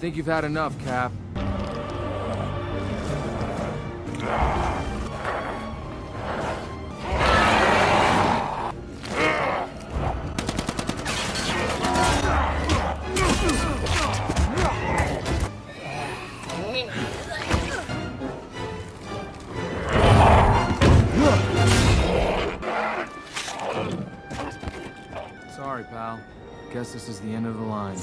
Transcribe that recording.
think you've had enough, Cap. Sorry, pal. Guess this is the end of the line.